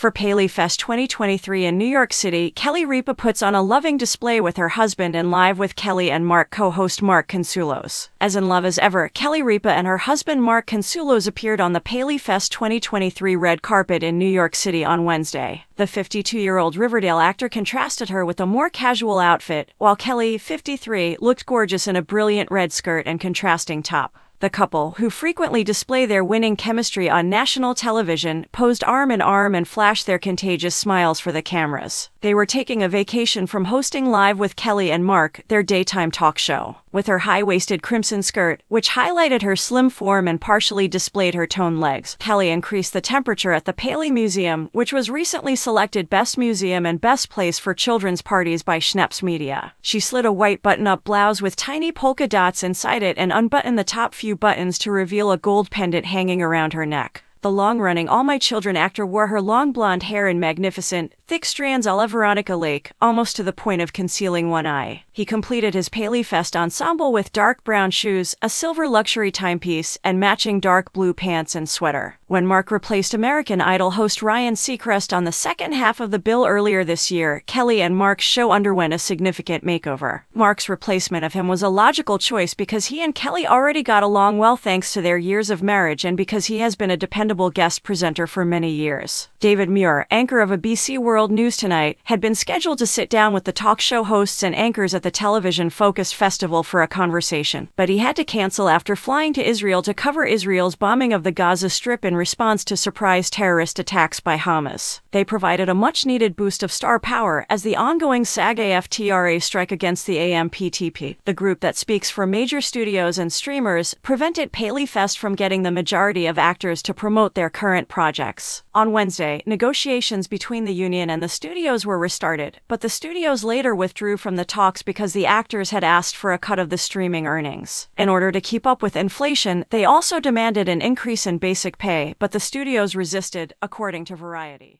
For PaleyFest 2023 in New York City, Kelly Ripa puts on a loving display with her husband and live with Kelly and Mark co-host Mark Consuelos. As in love as ever, Kelly Ripa and her husband Mark Consuelos appeared on the PaleyFest 2023 red carpet in New York City on Wednesday. The 52-year-old Riverdale actor contrasted her with a more casual outfit, while Kelly, 53, looked gorgeous in a brilliant red skirt and contrasting top. The couple, who frequently display their winning chemistry on national television, posed arm in arm and flashed their contagious smiles for the cameras. They were taking a vacation from hosting Live with Kelly and Mark, their daytime talk show. With her high waisted crimson skirt, which highlighted her slim form and partially displayed her toned legs, Kelly increased the temperature at the Paley Museum, which was recently selected Best Museum and Best Place for Children's Parties by Schneps Media. She slid a white button up blouse with tiny polka dots inside it and unbuttoned the top few buttons to reveal a gold pendant hanging around her neck. The long running All My Children actor wore her long blonde hair in magnificent, thick strands a la Veronica Lake, almost to the point of concealing one eye. He completed his Paley Fest ensemble with dark brown shoes, a silver luxury timepiece, and matching dark blue pants and sweater. When Mark replaced American Idol host Ryan Seacrest on the second half of the bill earlier this year, Kelly and Mark's show underwent a significant makeover. Mark's replacement of him was a logical choice because he and Kelly already got along well thanks to their years of marriage and because he has been a dependable guest presenter for many years. David Muir, anchor of ABC World News Tonight, had been scheduled to sit down with the talk show hosts and anchors at the television focused festival for a conversation, but he had to cancel after flying to Israel to cover Israel's bombing of the Gaza Strip in response to surprise terrorist attacks by Hamas. They provided a much needed boost of star power as the ongoing SAG AFTRA strike against the AMPTP, the group that speaks for major studios and streamers, prevented Paley Fest from getting the majority of actors to promote their current projects. On Wednesday, negotiations between the union and the studios were restarted, but the studios later withdrew from the talks because the actors had asked for a cut of the streaming earnings. In order to keep up with inflation, they also demanded an increase in basic pay, but the studios resisted, according to Variety.